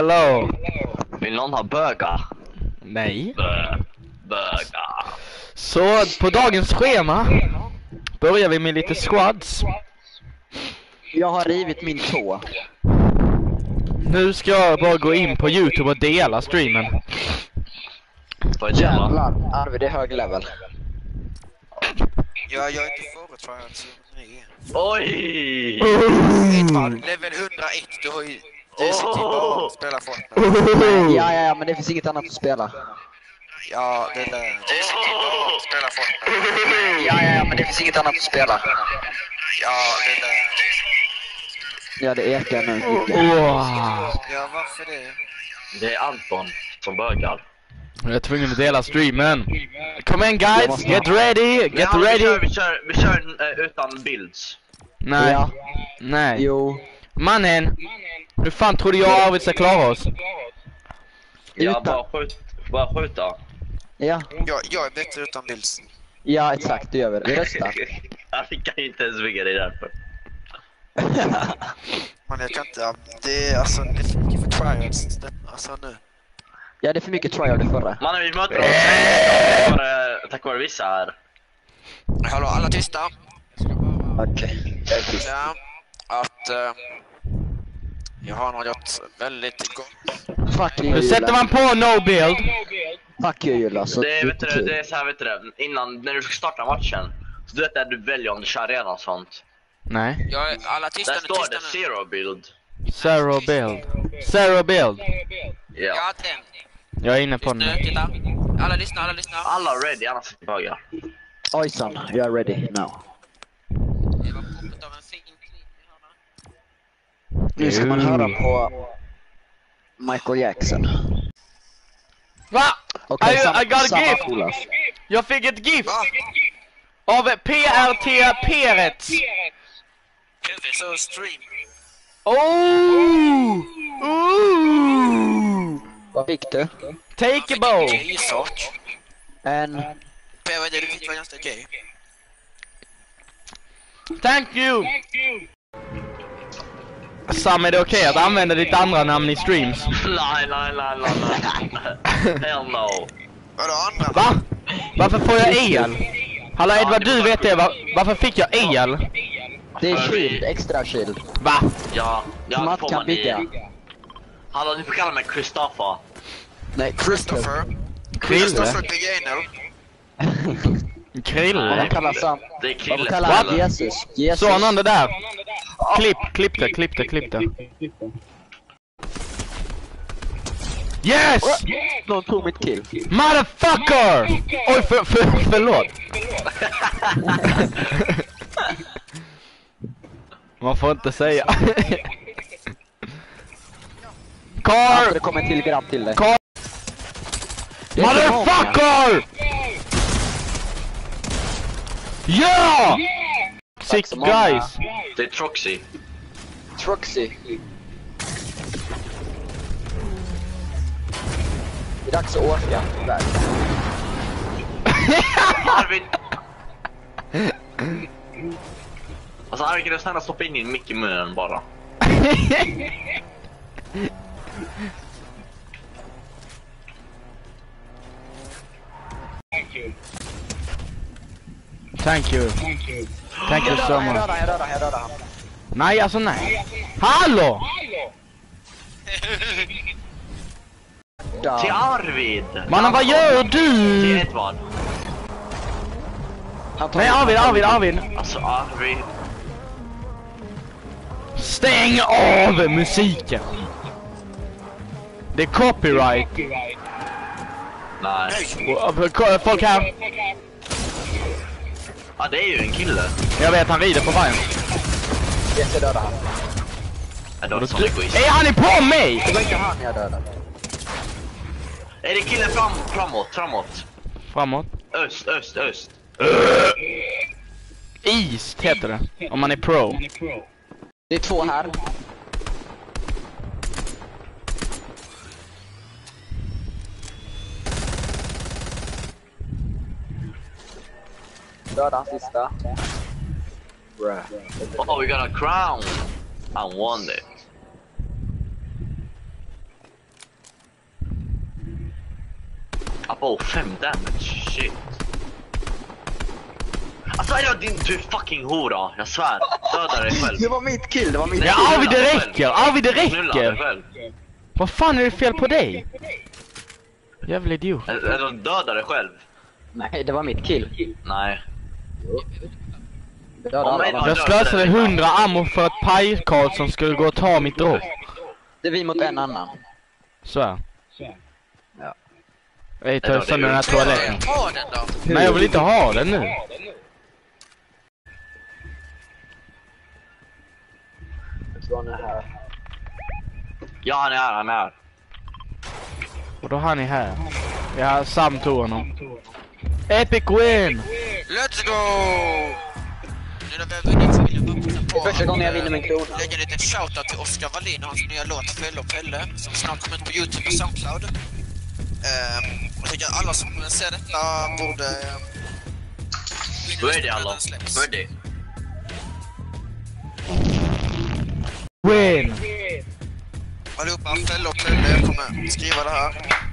hello. Vill någon ha bögar? Nej. Bö, bögar. Så på dagens schema börjar vi med lite squads. Jag har rivit min tå. Nu ska jag bara gå in på Youtube och dela streamen. Jävlar, Arvid det är hög level. Ja, jag är inte förut för att nej. Oj! Edvard, level 101, du har ju... Ju bara att spela Fortnite. Oh. Ja, ja, ja, men det finns inget annat att spela. Ja, det sitter ju bara att spela Fortnite. Ja, ja, ja, men det finns inget annat att spela. Ja, det där. Ja, det ekar nu. Wow. Ja, varför det? Det är Anton som bögar. Jag är tvungen att dela streamen. Kom igen guys, get ready, get Ja, Vi kör, ready. vi kör, vi kör eh, utan builds. Nej, Ja, nej. jo. Mannen, hur fan tror du jag och Arvid ska klara oss? Ja, bara, skjut, bara skjuta. Ja, Jag, jag är bättre utan bilds. ja exakt, det gör vi. Vi röstar. Ja, vi kan ju inte ens bygga det därför. Men jag kan inte... Det är alltså... Det är för mycket för det- Alltså nu. Ja, det är för mycket tryhard i förra. Mannen, vi möter oss tack vare, tack vare vissa här. Hallå, alla tysta? Okej. Ja, att... eh, jag har något väldigt gott. Fuck you, Nu sätter man på no build. Fuck you, Julas. Så Det är, vet du, kul. det är så här, vet du, innan, när du ska starta matchen. Så du vet att du väljer om du kör redan och sånt. Nej, Jag är alla tysta Där nu, står det nu. zero build. zero build. Zero build. Ja. Den. Jag är inne på Nu, den. Alla lyssnar, alla lyssnar. Alla ready, annars sitter bögar. Ojsan, jag är ready now. Det var poppet av en fin klipp i hörnan. Nu ska man höra på Michael Jackson. Va? Okej, I- I got a gift. Olas. Jag fick ett gift Va? av PRT Perets. PVC stream. Oh! Ooh! Vad fick du? Take a bow. En... Ganska gay. Thank you! Sam, är det okej att använda ditt andra namn i streams? nej, nej, nej, nej, nej. Hell no. Vadå andra? Va? Varför får jag el? Hallå Edvard, du vet det, va? varför fick jag el? Det är shield, extra shield. Va? Ja, ja får kan man bygga. i... Hallå, ni får kalla mig Christopher. Nej, Christopher. Christopher. Krille? Krille? Vad kallar Sam? Det är Krille. kallar What? han Jesus? Jesus. Någon det där? Klipp, klipp det, klipp det, klipp det. Yes! Någon tog mitt kill. Motherfucker! Oj, för, för, förlåt. Man får inte säga. Alltså, det kommer en till grabb till dig. Motherfucker! Ja! Sick guys! Det är Troxy. Troxy. Det är dags att åka. Där. Arvid! Alltså Arvid, kan du snälla stoppa in din mick i munnen bara? Thank you. Thank you so Jag much. dödar han, jag dödar jag dödar. Nej, alltså nej. Hallå! Till Död. Arvid! Mannen, vad gör Till du? Edvard. Han tar Nej, Arvid, Arvid, Arvid. Alltså Arvid. Stäng av musiken! Det är copyright. Nej. Och- Folk här. Ja, det är ju en kille. Jag vet, han rider på vargen. Yes, jag dödar han. Ja, det var som egoist. Är han är på mig? Det var inte han jag dödade. Är det killen fram, framåt, framåt? Framåt. Öst, öst, öst. East heter det. Om man är pro. Det är två här. Döda han sista. Oh, we got a crown! I won it. Apollo 5 damage, shit. Alltså är jag din, du fucking hora, jag svär. Döda dig själv. Det var mitt kill, det var mitt Nej, kill. Arvid det räcker, Arvid det räcker! Vad fan är det fel på dig? Jävla idiot. Eller döda dig själv. Nej, det var mitt kill. Nej. Jag slösade 100 ammo för att pajkarl som skulle gå och ta mitt drop. Det är vi mot en annan. Så här. Ja. Jag tar sönder den här toaletten. Nej jag vill inte ha den nu. Jag tror han är här. Ja, han är här, han är här. Och då han är här. Ja, Sam tog honom. Epic win! Let's go! Nu när vi har vunnit så vill jag på Det är första gången jag vinner en krona. Lägga en liten shoutout till Oskar Wallin och hans nya låt Fälle och Pelle som snart kommer ut på Youtube och Soundcloud. Ehm, jag tycker att alla som ser detta borde... ehm, och Då är det alla. Då är det. Win! Allihopa, Fälle och Pelle, kommer skriva det här.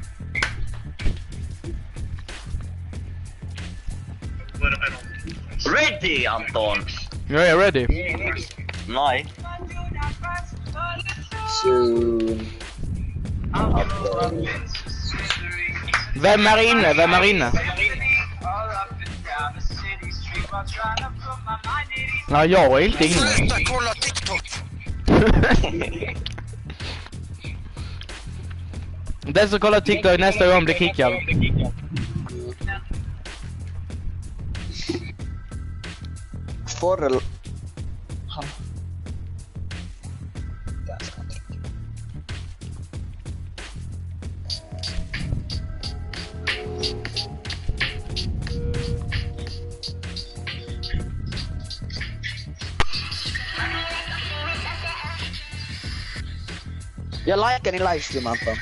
Ready Anton! Jag är ready. Nej. Soon. Vem är inne? Vem är inne? Nej, jag är inte inne. Sluta kolla TikTok! Den som kollar TikTok nästa gång blir kickad. Forrel... Han... Där ska han trycka. Jag likar din livestream Anton.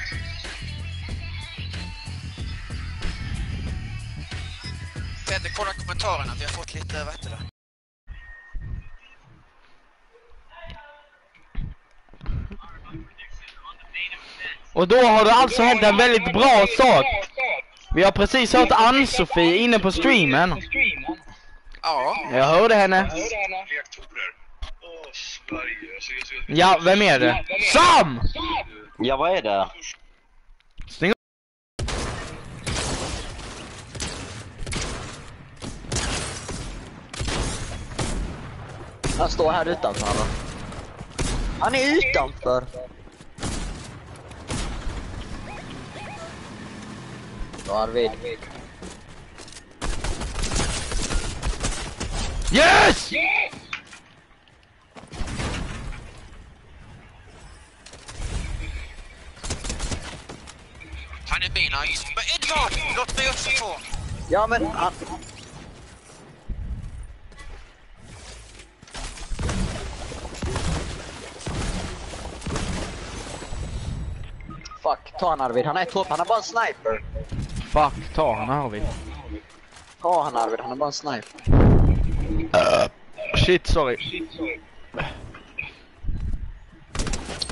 Fedde, kolla kommentarerna, vi har fått lite, vad heter det? Och då har det alltså hänt en väldigt bra sak. Vi har precis hört Ann-Sofie inne på streamen. Ja, Jag hörde henne. Ja, vem är det? Sam! Ja, vad är det? Stäng. Han står här utanför? Han är utanför! Bra Arvid. Yes! han är min nice. Men Edvard, låt mig också få! Ja men han... Ah. Fuck, ta han Arvid. Han är två, han är bara en sniper. Fuck, ta han Arvid. Ta han Arvid, han är bara en sniper. Shit, sorry.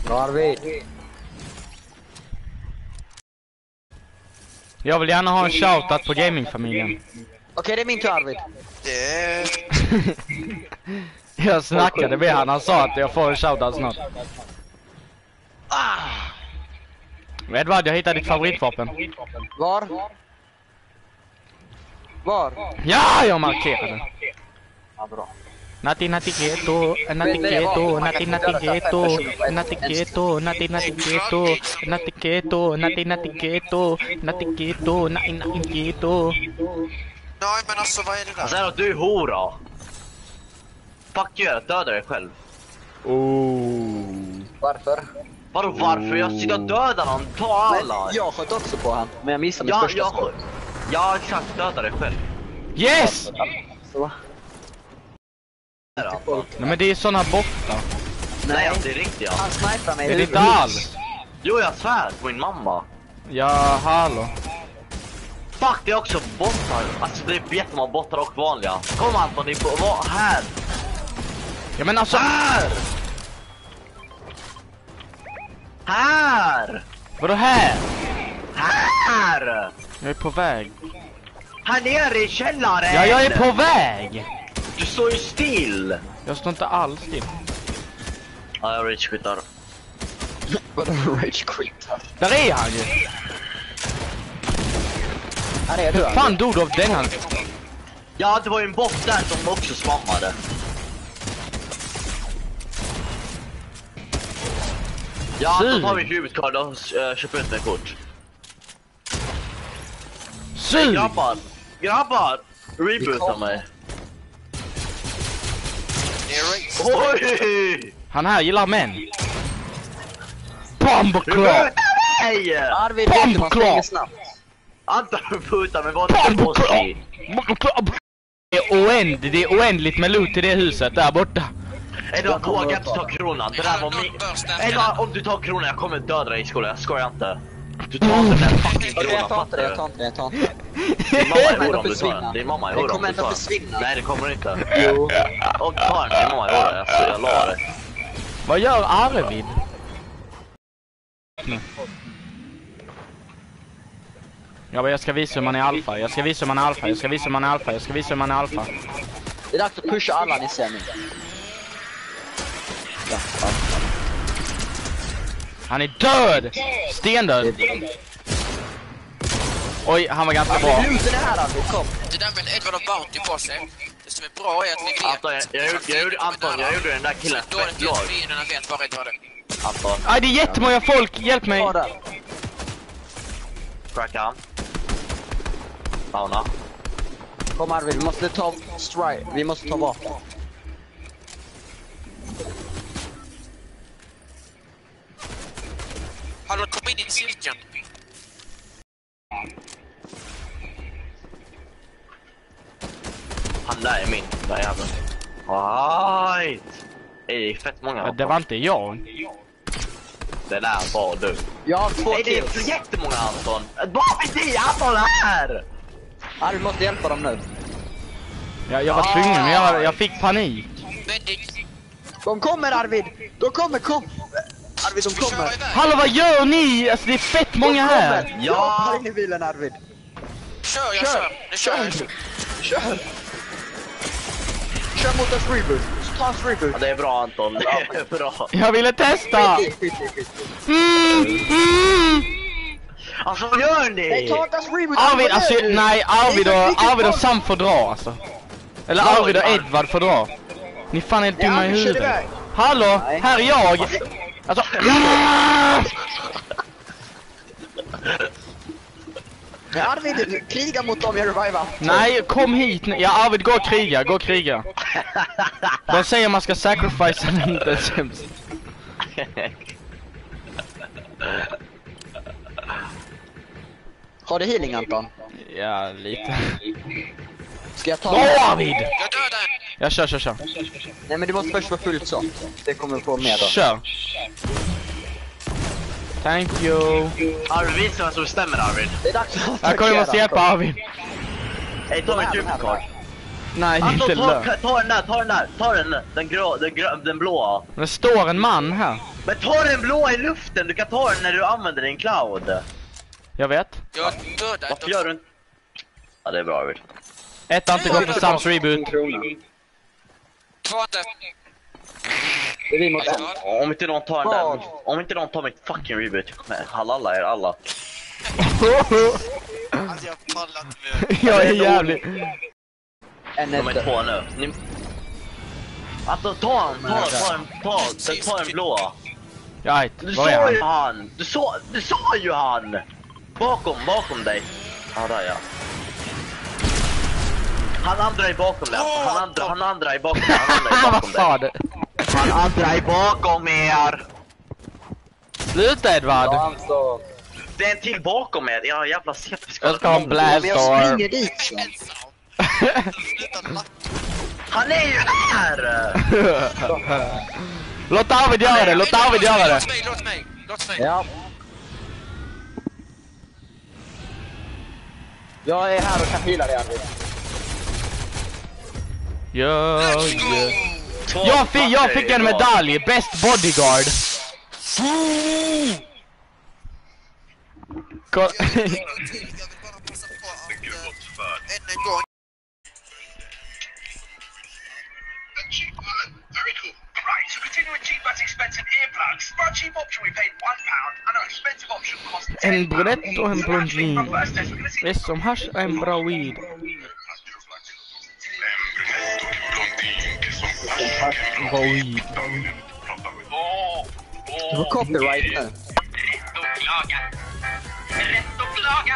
Bra Arvid. Jag vill gärna ha en shoutout på gamingfamiljen. Okej, det är min tur Arvid. Jag snackade med han, han sa att jag får en shoutout snart. Edvard, jag hittade ditt favoritvapen. Var? Var? Ja, jag markerade. Ja, bra. Natti natti keto, natti keto, natti natti keto, natti keto, natti natti keto, natti keto, natti natti keto, natti keto, natti natti keto. Nej men alltså vad är det där? att du är hora. Fuck you, jag dödar dig själv. Oh. Varför? Vadå varför? Jag ska döda någon, ta alla! Men jag sköt också på han, men jag missade mitt Ja, första jag... skott. Ja, exakt, döda dig själv. Yes! Så. Nej men det är såna bottar. Nej, det är riktiga. Han sniprar mig Det är huvudet. inte alls. Jo, jag svär på min mamma. Ja, hallå. Fuck, det är också bottar. Alltså det är jättemånga bottar och vanliga. Kom Anton, det är på... Vad? Här! Ja men alltså, Här! Här! vadå här? Här! Jag är på väg. Här nere i källaren! Ja, jag är på väg! Du står ju still! Jag står inte alls still. Ja, jag rage-quittar. Vadå rage quit? Där är han ju! Här är du Hur fan dog du av den han? Ja, det var ju en bot där som också svammade. Ja, då tar vi huvudkard och uh, köper ut ett kort. Sur! Grabbar! Grabbar! Reboota mig. Oj! Han här gillar män. Mig! Arvid snabbt. Anton putar mig, vad oändligt, det är oändligt med loot i det huset där borta. Edvard, våga inte ta kronan. Det där var min... Edvard, om du tar kronan, jag kommer döda dig i skolan. Jag skojar inte. Du tar inte den fucking kronan, jag tar inte det, jag tar inte det, jag tar inte det. Din mamma är hora om du tar den. Din mamma är Det hora om kommer du tar den. Nej, det kommer det inte. Jo. Och ta den, din mamma är hora. Jag, jag lovar det. Vad gör Arvid? Ja, men jag ska visa hur man är alfa, jag ska visa hur man är alfa, jag ska visa hur man är alfa, jag ska visa hur man är alfa. Det är dags att pusha alla ni ser nu. Ja. Han är död! Stendöd! Oj, han var ganska bra. Looten är här Arvid, kom. Det där med Edward har Bounty på sig. Det som är bra är att vi vet... Anton, jag, jag, gjorde- jag, gjorde, Anton, jag gjorde den där killen fett fienderna vet Edward är. Anton, Aj, det är jättemånga folk, hjälp mig! Cracka han. Fauna. Kom Arvid, vi måste ta strike. Vi måste ta vapen. Kom in i cirkeln. Han där är min, den där jäveln. Right. Det är fett många. Ja. Det var inte jag. Det där var du. Jag har två Nej, det är jättemånga Anton. Varför är det Anton här? Arvid måste hjälpa dem nu. Jag, jag var tvungen, jag, jag fick panik. De kommer Arvid! De kommer, kom! Arvid, köra kommer! Hallå, vad gör ni? Alltså det är fett många här! Ja. Jag hoppar in i bilen Arvid. Kör, jag kör. Nu kör jag. Kör! Kör mot en reboot. Ta en reboot. Ja, det är bra Anton, det är bra. Jag ville testa! Mm, mm. Alltså vad gör ni? Nej, ta inte! Arvid, alltså nej, Arvid och, Arvid och Sam får dra alltså. Eller Arvid och. Edvard får dra. Ni fan är dumma i huvudet. Hallå, här är jag! Alltså, Nej, Arvid, kriga mot dem jag revivar. nej, kom hit nu. Ja, Arvid, gå och kriga, gå och kriga. De säger man ska sacrifice den inte sämst. Har du healing Anton? Ja, lite. Ska jag ta Bra Arvid! Jag dödar. Jag kör, kör, kör. Nej men du måste först vara fullt så. Det kommer få med då. Kör. Thank you. Arvid, visa vem som stämmer Arvid. Det är dags att Jag kommer måste hjälpa Arvid. Hej, ta mitt huvudkort. Nej, Anton, inte ta, lönt. ta den där, ta den där, ta den, den grå, den grå, den blåa. Det står en man här. Men ta den blåa i luften, du kan ta den när du använder din cloud. Jag vet. Jag dödar Varför gör du inte... Ja, det är bra Arvid. Ett går för Sams reboot. Två inte. Det är mot. Om inte någon tar den där, om inte någon tar mitt fucking reboot, jag kommer halala er alla. Alltså jag pallar inte med. Jag är jävligt... En De är två nu. Ni... Alltså ta den, ta, ta den, ta, ta, ta blåa. Ja, Du var är såg ju han? han! Du såg, du såg ju han! Bakom, bakom dig. Ja, där ja. Han andra är bakom dig. Han andra, han andra är bakom dig. Han andra är Vad bakom sa dig. du? Han andra är bakom er! Sluta Edvard! Anton. Det är en till bakom er. Jag är jävla skeptisk. Jag ska ha en Men jag springer dit. Han är ju här! Låt Arvid göra det, låt Arvid göra det! Låt mig, låt mig. Låt mig. Ja. Jag är här och kan heala dig Arvid. Ja, ja. Jag fick, jag fick en medalj, Best Bodyguard! Passa en brunett och en blondin. är som hasch och en bra weed. Du får copyright nu. rätt att klaga. Rätt att klaga.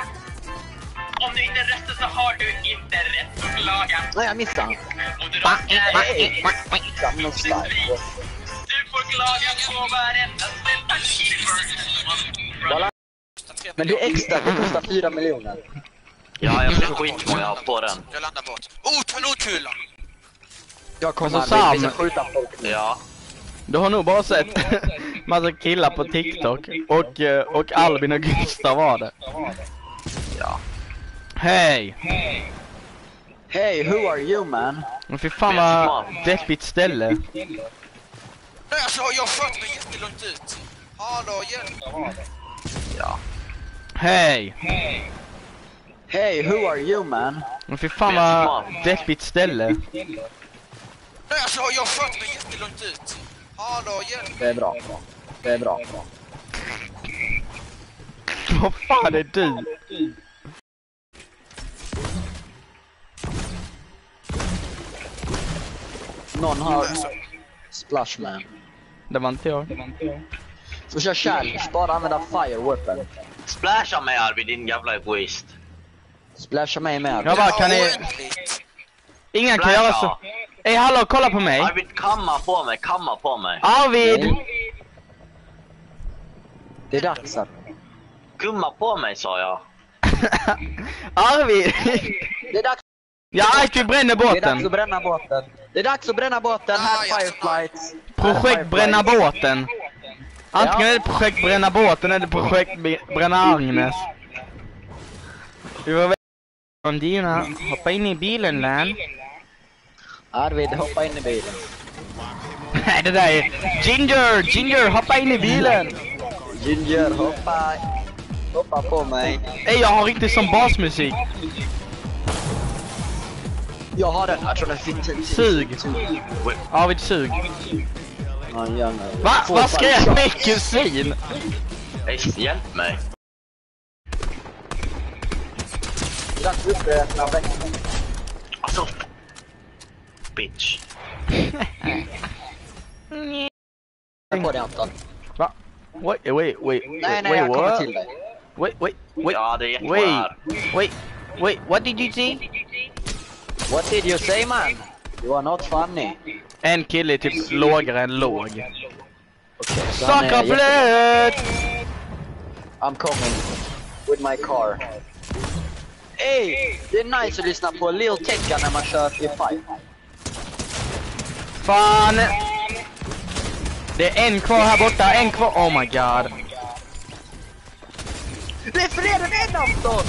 Om du inte röstar så har du inte rätt att klaga. Nej, jag missade. Moderaterna style. Du får klaga på varenda Voilà. Men det är extra, det kostar 4 miljoner. Ja, jag fick skitmånga på den. Jag landar bort. Oh, kanonkula! Jag kommer Alltså, aldrig, vi Sam- ska skjuta folk nu. Ja. Du har nog bara sett massa killar på TikTok och, eh, och Albin och Gustav var det. Ja. Hej! Hey, who are you man? Men fy fan vad deppigt ställe. Nej, alltså, jag sköt mig jättelångt ut. Hallå, hjälp! Ja. Hej! Hey, who are you man? Men fy fan vad deppigt ställe. Nej, alltså, jag sköt mig jättelångt ut. Hallå, hjälp! Det är bra. Det är bra. Vad fan är du? Någon har Splashman. Det var inte jag. Så kör challenge, bara använda fire weapon. Splasha mig Arvid, din jävla egoist. Splasha mig med. Jag bara, kan ni... Ingen kan göra så... Ey hallå, kolla på mig! Arvid, kamma på mig, kamma på mig. Arvid! Det är dags att... Kumma på mig sa jag. Arvid! Det är dags, Ja, vi bränner det är dags båten! att bränna båten. Det är dags att bränna båten. Här är Ah, ja, Fireflights. Projekt bränna båten. Antingen är det projekt bränna båten eller projekt bränna Agnes. Vi var väl från dina. Hoppa in i bilen län. Arvid, hoppa in i bilen. Nej det där är... Ginger! Ginger, hoppa in i bilen! Ginger, hoppa... Hoppa på mig. Ey jag har riktigt som basmusik. Jag har den. Jag tror den finns. Sug. Arvid sug. Va? Vad ska jag med kusin? Ey, hjälp mig. Alltså. Bitch. på dig Anton. Va? Wait, wait, wait, Nej, nej, wait, jag what? till dig. Wait, wait, wait, Ja, det är wait, wait, wait, what did you say? What did you say man? You are not funny. En kille är typ lågare än låg. Okay, så han är! I'm coming with my car. Ey, det är nice att lyssna på Lil Tecca när man kör i five. Fan! Det är en kvar här borta, en kvar. Oh my god. Det är fler än en Anton!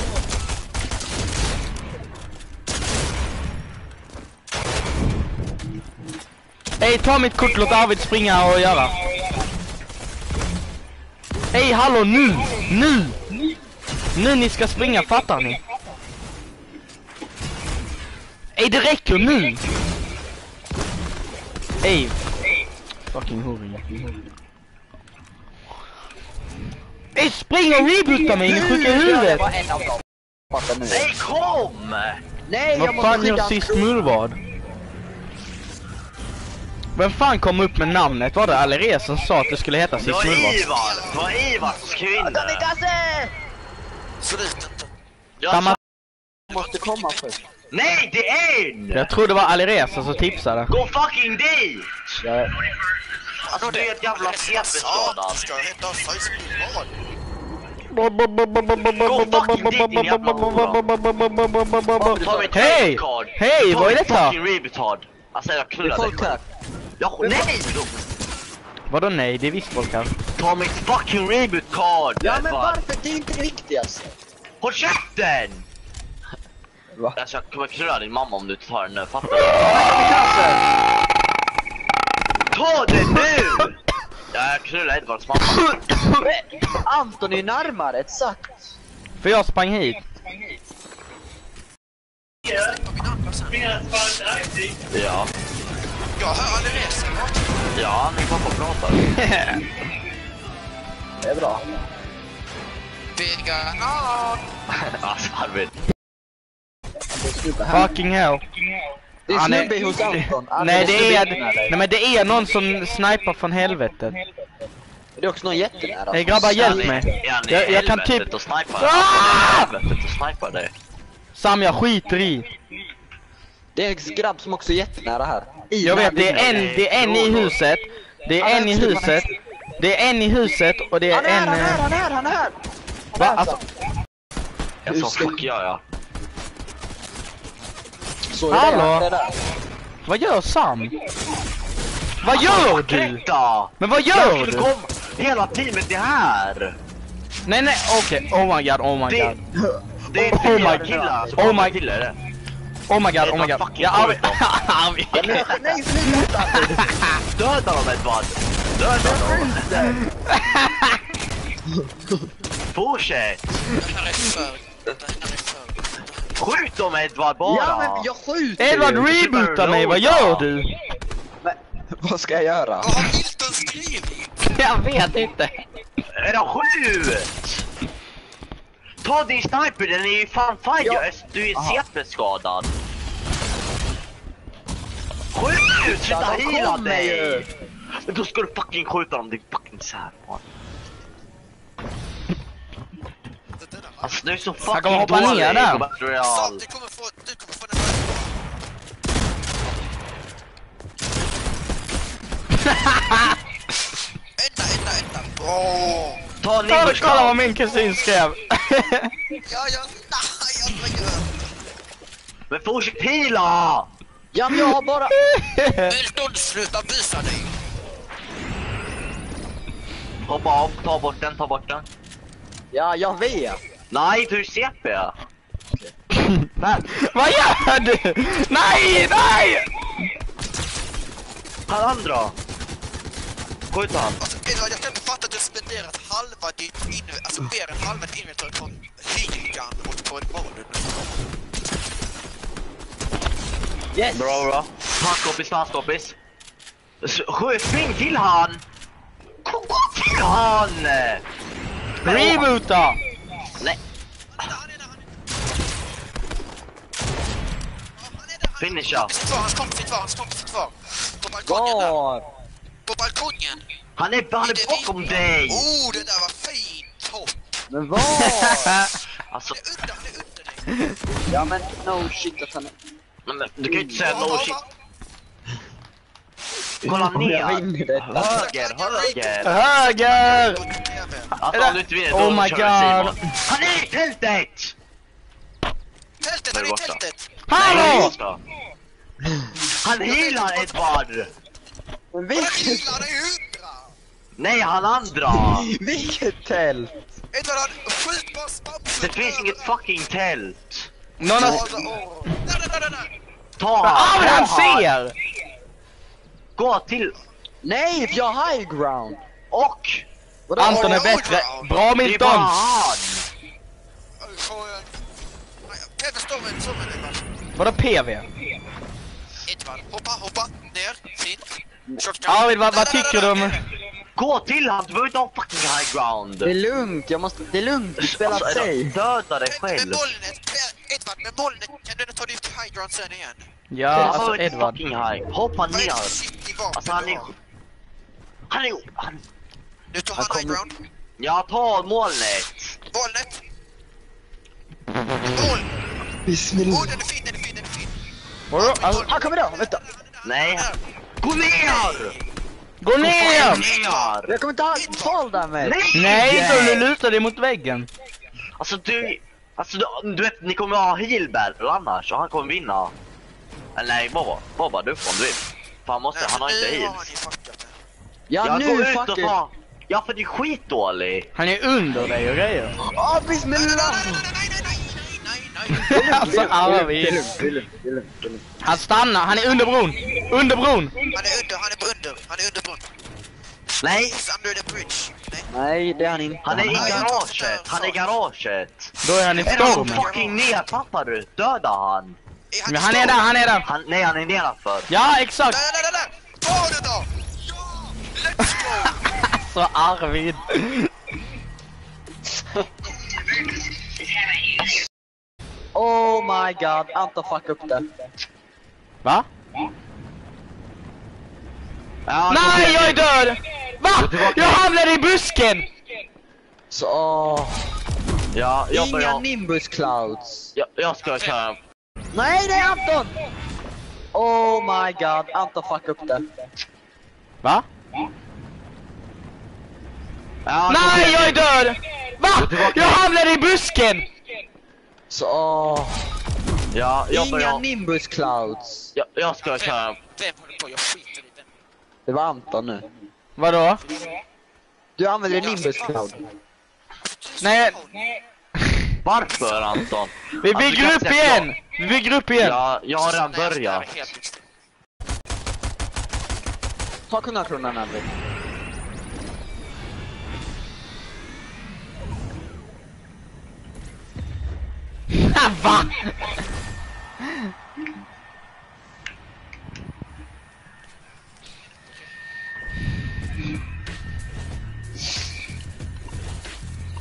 Ey, ta mitt kort, låt Arvid springa och göra. Ey, hallå nu! Nu! Nu ni ska springa, fattar ni? Ey, det räcker nu! Ey. Fucking horunge. Ey, spring och reboota mig, ni sjuka i Det huvudet! var. Nej, kom! Nej, jag Vad måste fan gör skydda sist mullvad? Vem fan kom upp med namnet? Var det Alireza som sa att det skulle heta Det sist var mullvad? Ivar! Det var Ivar som skrev in det. kasse! Slut inte. Jag Måste komma först. Nej, det är en! Jag tror det var Alireza som tipsade. Gå fucking dit! Ja. Alltså du är ett jävla CP-skadad. Ska jag heta Facebook? Ta mitt Hej! Hej, vad är detta? Alltså jag knullar dig. folk här. Ja, nej! Vadå nej? Det är visst folk här. Ta mitt fucking reboot-card! Ja men varför? Det är inte det viktigaste. Håll käften! Va? Alltså jag kommer knulla din mamma om du tar den nu, fattar du? Ta det nu! Ja, jag knullar Edvards mamma. Anton är närmare, exakt. För jag sprang hit. min. Ja. Jag hör Alireza prata. Ja, ni får få prata. Det är bra. Veganan! Alltså Arvid. Det är snubbe här. Fucking hell. Det är Han är- snubbe hos Anton. Han Nej det är, nej men det är någon som snipar från helvetet. Det är också någon jättenära. Hej grabbar hjälp mig. Jag, jag kan typ... och snipar? Ah! Helvetet och snipar dig. Sam jag skiter i. Det är en grabb som också är jättenära här. I Jag vet det är en, det är en i huset. Det är en i huset. Det är en i huset och det är en... han är här, eh, han är här, han är här! Va? Alltså, Jag sa fuck ja, ja. Så är det, Hallå? han är där. vad gör Sam? Vad gör du? Men vad gör du? komma... Hela teamet är här! Nej nej okej, oh my god, oh my Det, god. det är Oh my- killar oh my- till er. Oh my god, oh my god. Ja. Ja, men jag- Nej, sluta! Döda dem Edvard! Döda dem! Fortsätt! Här är för... Här är för... Skjut dem Edvard bara! Ja, men jag skjuter Edvard reboota mig, vad gör du? Men, Vad ska jag göra? Vad har Milton skrivit? Jag vet inte. Är de skjut! Ta din sniper, den är ju fan fine. Ja. Du är CP-skadad. Skjut! Sluta heala dig! då ska du fucking skjuta dem, din fucking sär. Alltså du är så fucking Han kommer hoppa dålig ner där. Royale. du kommer få... Du kommer få den här... Ända, ända, ända. Åh! Ta Kolla, kolla vad min kusin skrev. Ja, ja, nej, jag vad gör Men fortsätt heala! Ja, men jag har bara... Milton, sluta visa dig! Hoppa av, ta bort den, ta bort den. Ja, jag vet. Nej, du CP! Där! Vad gör du? Nej, nej! Han andra! Skjut han! Alltså, jag kan inte fatta att du spenderat halva ditt inve... Alltså mer än halva ditt inventory på en healgun och på en moln. Yes! Bra, bra. Handskoppis, handskoppis. S- skjut, Spring till han! Kom till han! Reboota! Nej, Han är där, han är där! Han han Finisha. där! Sitt kvar, hans kompis sitter kvar, hans kompis sitter kvar. På balkongen där. På balkongen! han är, han är bakom dig! Oh, det där var fint hopp! Men var? Alltså, Han är under, han är under dig! Ja, men no shit att han är... men du kan ju inte säga no shit. Kolla ner! Höger, höger! Höger! Alltså om du inte vinner, Oh då my God. Simon. Han är i tältet! Tältet, han är i tältet! Hallå! Han healar Edvard! Men Och den vilket... killar är hundra! Nej, han andra! Vilket tält? Edvard, han skjut bara spampsut Det finns inget fucking tält! Någon har... Där, där! Ta han! Ah, men han ser! Gå till... Nej, jag har high ground. Och! Vadå? Anton är bättre. Bra Det är bara Milton! han! Peter står med, står med Edvard. Vadå PV? Edvard, hoppa, hoppa, ner, fint. Shotgun. Arvid, vad, tycker du om... Gå till han, du behöver inte ha fucking high ground! Det är lugnt, jag måste... Det är lugnt, vi spelar Alltså, safe. Döda dig Med själv! molnet, Per- Edvard, med molnet kan du ta dig till high ground sen igen. Ja, alltså ett Edvard. fucking high. Hoppa Vad är det ner! för Alltså han du är... Han är... Han... Nu tar Han han high ground. Jag tar molnet! Molnet. Mål! Bismillah. Oh, den är fin, den är fin, den är fin. Vadå? Alltså, Han kommer då, vänta. Nej! Gå ner! gå ner! ner! Jag kommer inte ha fall damage. Nej! Nej, då du lutar dig mot väggen. Alltså du... Alltså du, du vet, ni kommer ha heal battle annars och han kommer vinna. Nej, Bobba. Bobba, du får om du vill. För han måste, Nej, han har inte heals. det. Ja, Jag nu går ut och tar... Ja, för det är skitdålig. Han är under dig och grejer. Nej, bismillah! nej, nej, nej, nej, nej, nej, nej. Alltså är lugnt. Han stannar, han är under bron. Under bron. Han är under, han är under, han är under bron. Nej! He's under the bridge. Nej. Nej, det är han inte. Han är i garaget! Han är i garaget! Då är han i Är han stormen. fucking fattar du? Döda han! han Men han är där, han är där. Han, nej, han är nedanför. Ja, exakt. Där, där, där, där! Ta det då! Ja! Let's go! Så Arvid. Oh my god, Anton fuck upp det. Va? Ja, Nej, jag är död! Va? Jag hamnade i busken! Så. Ja, jag Inga börjar... Nimbus Clouds. Jag, jag ska köra. Nej, det är Anton! Oh my god, Anton fuck upp det. Va? Ja, Nej, jag är död! Va? Jag hamnade i busken! Så, åh. Ja, jag Inga börjar... Nimbus Clouds. Jag, jag ska köra. Vem håller på? Jag skiter i vem. Det var Anton nu. Vadå? Du använder Nimbus Cloud. Nej, Varför Anton? vi Alltså, bygger upp igen! Vi bygger upp igen! Ja, jag har redan börjat. är helt lyxig. Ta Va?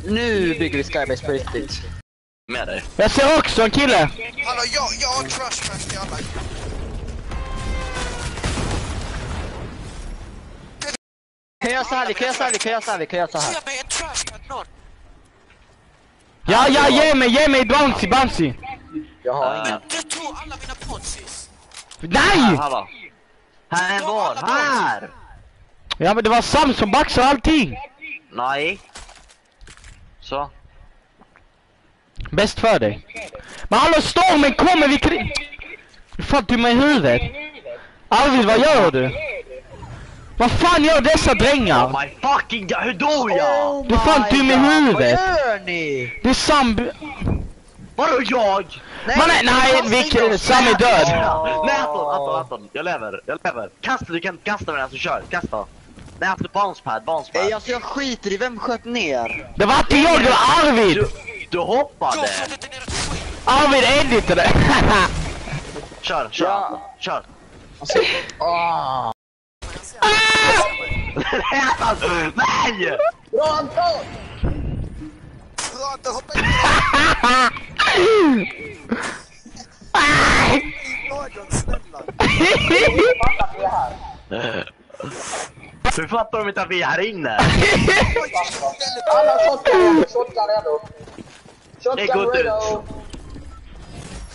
Nu bygger vi Skybase på riktigt. Med dig. Jag ser också en kille! Hallå, jag, jag har trash trash till alla. Kan jag göra så här, vi kan göra så här, vi kan göra så här, vi kan göra så här. Ge mig en trash pad någon. Ja, ja, ge mig, ge mig bouncy, bouncy! Jag har Äh. ingen. Du tog alla mina ponsis. Här, Nej! hallå. Här var, här! Ja men det var Sam som baxade allting! Nej. Så. Bäst för dig. Men hallå stormen kommer, vi kan... Fan du mig i huvudet? Arvid vad gör du? Vad fan gör dessa drängar? Oh my fucking god, hur dog jag? Du är fan dum i huvudet. Vad gör ni? Det är Sam... Vadå jag? Man är, nej, vi, Sam är död. Nej Anton, Anton, Anton. Jag lever, jag lever. Kasta, du kan kasta medan du kör. Kasta. Nej, efter bouncepad, bouncepad. Nej, alltså jag skiter i vem sköt ner. Det var inte jag, det var Arvid! Du, du hoppade. Arvid editade! Kör, kör, Ja. Anton. Kör. Alltså, åh. Nej Anton! Nej! Bra Anton! Bra, inte hoppa in. Hur fattar de inte att vi är här inne? Alla shotgun, shotgun redo. Shotgun redo.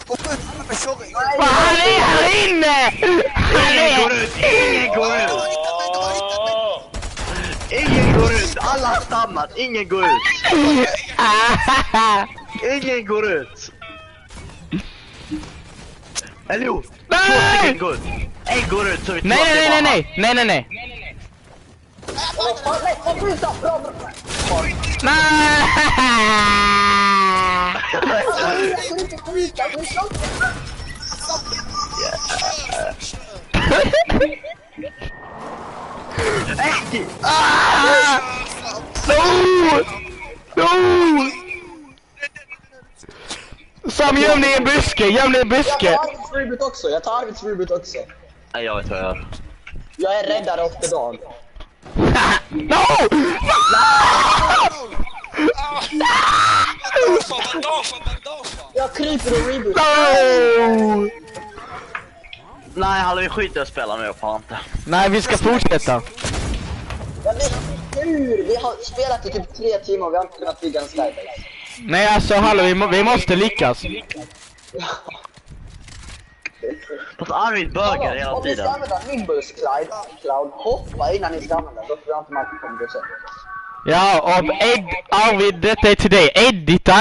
Fan, Han är här inne! Han Ingen går ut! Ingen går ut! Ingen går ut! Alla har stannat! Ingen går ut! Ingen går ut! Eller jo! Två stycken går ut! En går ut så vi Nej, nej, nej, nej, nej, nej, nej, nej. Nej! Ah! No! No! Sam, göm dig i en buske, göm dig i en buske. Jag tar Arvids reboot också, jag tar Arvids reboot också. Nej, jag vet vad jag gör. Jag är räddare of the dawn. No! Jag kryper och reboot. No! Nej, hallå vi skiter i att spela nu, jag fan inte. Nej, vi ska fortsätta. Jag vet hur! Vi har spelat i typ tre timmar och vi har inte kunnat bygga en skybase. Nej, alltså hallå, vi, må, vi måste lyckas. Fast Arvid bögar hela Om ni ska tiden. använda Nimbus Cloud, Cloud, hoppa innan ni ska använda. Då tror jag inte man kommer gå sönder. Ja, och Ed, Arvid, detta är till dig. Edita.